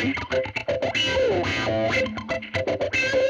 Oh, my God.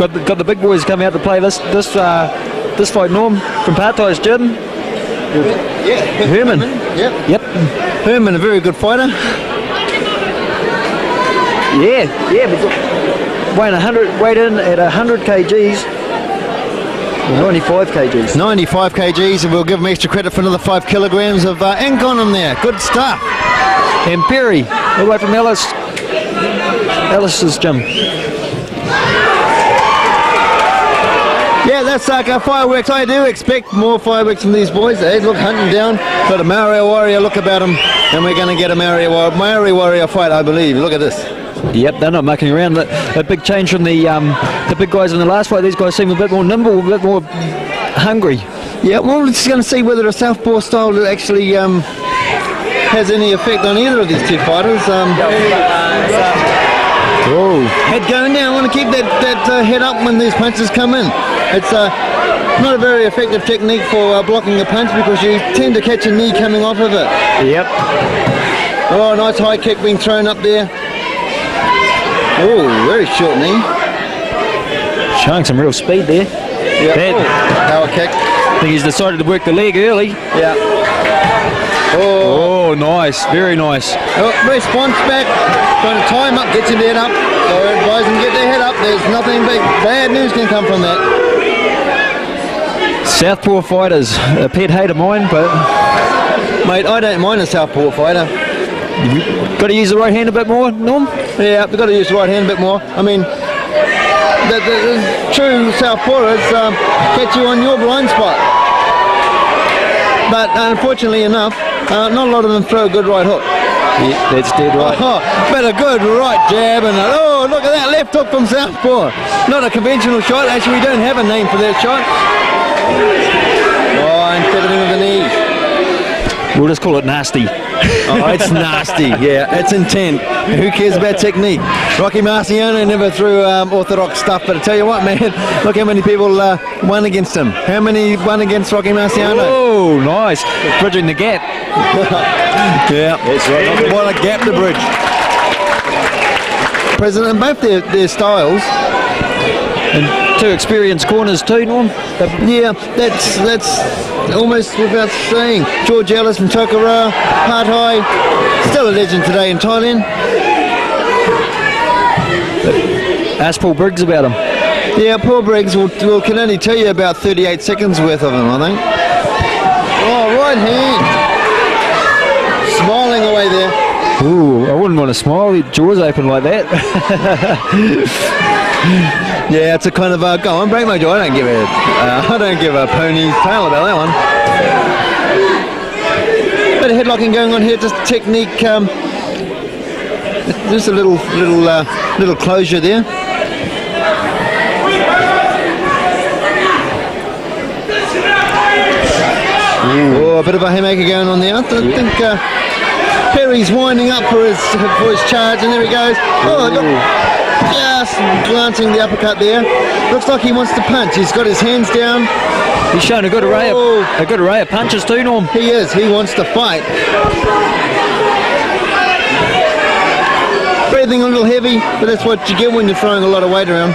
Got the, got the big boys coming out to play this this uh, this fight. Norm from Pahthai's gym. Yeah. Herman. Yep. Yep. Herman, a very good fighter. Yeah, yeah. But weighing 100, weighed in at 100 kgs. 95 kgs. 95 kgs, and we'll give him extra credit for another five kilograms of uh, ink on him there. Good stuff. And Piri, all the way from Ellis, Ellis's gym. Yeah, that's like our fireworks. I do expect more fireworks from these boys. They look hunting down. Got a Maori Warrior look about them, and we're going to get a Maori, War- Maori Warrior fight, I believe. Look at this. Yep, they're not mucking around. That, a big change from the um, the big guys in the last fight. These guys seem a bit more nimble, a bit more hungry. Yeah, well, we're just going to see whether a southpaw style actually um, has any effect on either of these two fighters. Um, Whoa. Head going down. want to keep that, that uh, head up when these punches come in. It's uh, not a very effective technique for uh, blocking a punch because you tend to catch a knee coming off of it. Yep. Oh, nice high kick being thrown up there. Oh, very short knee. Showing some real speed there. Yeah. Bad. Oh, power kick. I think he's decided to work the leg early. Yeah. Oh, Oh, nice. Very nice. oh, response back. Trying to tie him up, get your head up. So advise them get their head up. There's nothing big. Bad news can come from that. Southpaw fighters, a pet hate of mine, but Mate, I don't mind a southpaw fighter. got to use the right hand a bit more, Norm. Yeah, we've got to use the right hand a bit more. I mean, the, the, the true southpawers um, catch you on your blind spot. But unfortunately enough, uh, not a lot of them throw a good right hook. Yeah, that's dead right. Oh, but a good right jab and a, oh, look at that left hook from Southpaw. Not a conventional shot. Actually, we don't have a name for that shot. Oh, and feathering of the knee. We'll just call it nasty. Oh, it's nasty. Yeah, it's intent. Who cares about technique? Rocky Marciano never threw um, orthodox stuff, but I tell you what, man, look how many people uh, won against him. How many won against Rocky Marciano? Oh, nice. Bridging the gap. Yeah, that's right. What a gap to bridge. President, both their, their styles And two experienced corners too, Norm. Yeah, that's that's almost without saying. George Ellis from Tokoroa, High, still a legend today in Thailand. Ask Paul Briggs about him. Yeah, Paul Briggs will, will can only tell you about 38 seconds worth of him, I think. Oh, right hand. Smiling away there. Ooh, I wouldn't want to smile. Your jaws open like that. Yeah, it's a kind of uh, go on, break my jaw. I don't give a uh, I don't give a pony's tail about that one. Bit of headlocking going on here, just technique. Um, just a little little uh, little closure there. Oh, a bit of a haymaker going on there. I th- think uh, Piri's winding up for his for his charge, and there he goes. Oh, look, just glancing the uppercut there. Looks like he wants to punch. He's got his hands down. He's shown a good array Oh. of a good array of punches too, Norm. He is. He wants to fight. Breathing a little heavy, but that's what you get when you're throwing a lot of weight around.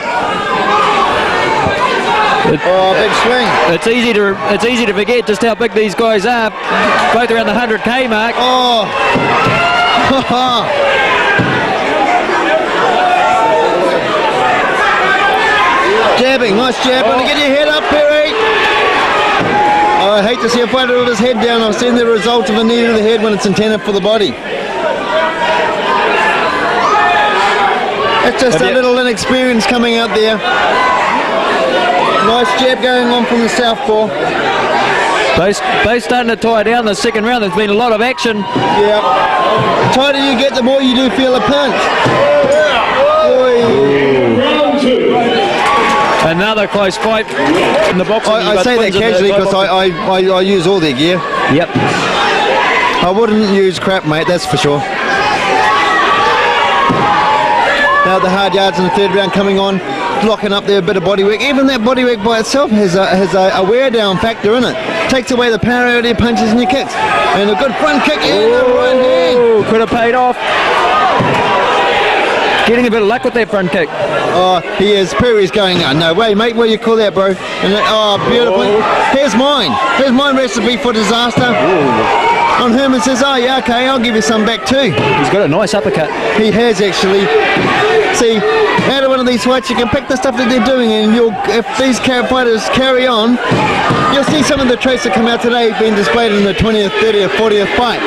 Oh, big swing. It's easy to it's easy to forget just how big these guys are. Both around the 100k mark. Oh. Jabbing, nice jab. To get your head up, Piri? Oh, I hate to see a fighter with his head down. I've seen the result of a knee to the head when it's intended for the body. It's just Have a you- little inexperience coming out there. Nice jab going on from the southpaw. Both, both starting to tie down the second round. There's been a lot of action. Yeah. The tighter you get, the more you do feel a punch. Round two. Another close fight in the boxing. I, I say that twins in the casually because I. I, I, I use all their gear. Yep. I wouldn't use crap, mate, that's for sure. Now the hard yards in the third round coming on, locking up there a bit of body work. Even that body work by itself has a, has a, a wear down factor in it. Takes away the power out of your punches and your kicks. And a good front kick right hand. Could have paid off. Getting a bit of luck with that front kick. Oh, he is. Piri's going, oh, no way, mate, what do you call that, bro? And that, oh, beautiful. Here's mine. Here's my recipe for disaster. On Herman says, oh, yeah, okay, I'll give you some back too. He's got a nice uppercut. He has actually. See, out of of these fights, you can pick the stuff that they're doing, and you'll, if these fighters carry on, you'll see some of the traits that come out today being displayed in the 20th, 30th, 40th fight.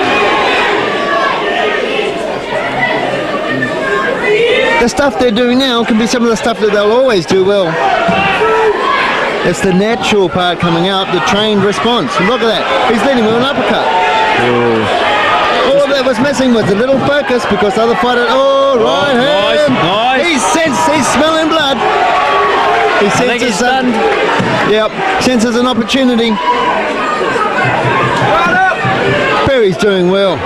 The stuff they're doing now can be some of the stuff that they'll always do well. It's the natural part coming out, the trained response. Look at that. He's leading with an uppercut. All that was missing was a little focus because the other fighter. Oh, right nice, hand. nice. He's sensed. He's smelling blood. He I think he's senses a-. Yep, senses an opportunity. Piri's doing well.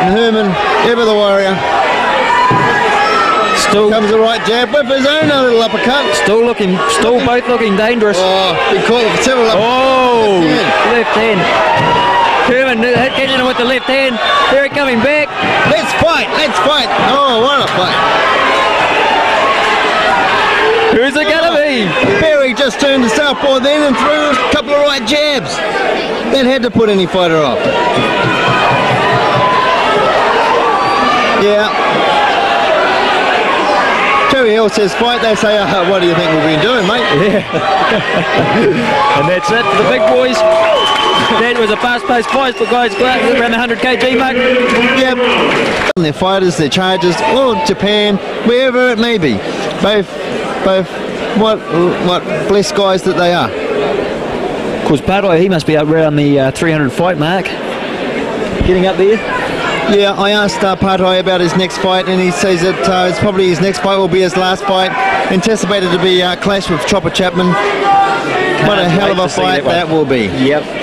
And Herman, ever the warrior, Still, comes the right jab with his own little uppercut. still looking, still both looking dangerous. Oh, he caught several up. Oh, Left left hand. Herman hit- catching him with the left hand. There coming back. Let's fight, let's fight. Oh, what a fight. Who's it gonna be? Piri just turned to southpaw then and threw a couple of right jabs. That had to put any fighter off. Yeah. Terry Hill says fight, they say, oh, what do you think we've been doing, mate? And that's it for the big boys. That was a fast-paced fight for guys around the 100 kg mark. Yep. Their fighters, their chargers, or Japan, wherever it may be. Both, both, what, what blessed guys that they are. Of course, Pato, he must be up around the uh, 300 fight mark. Getting up there. Yeah, I asked uh, Pahthai about his next fight, and he says that uh, it's probably his next fight will be his last fight. Anticipated to be uh, clash with Chopper Chapman. what a hell of a fight that that will be. Yep.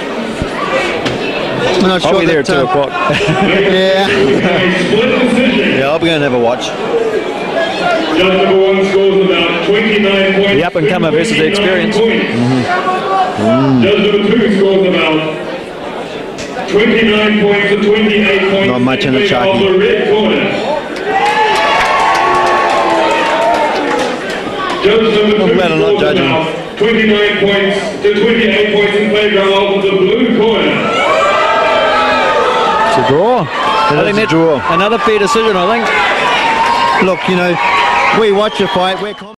I'm not I'll sure be there at 2 uh, o'clock. Yeah, yeah, I'll be going to have a watch. Judge number one scores about 29 points. The up-and-comer versus the 29 experience. points. Judge number two scores about 29 points to 28 points. Not much in the favor chalky. Of the red corner. Judge number I'm two glad I'm not scores judging. about 29 points to 28 points in favor of the blue corner. It's a draw. I is think a draw. Another fair decision, I think. Look, you know, we watch a fight. We're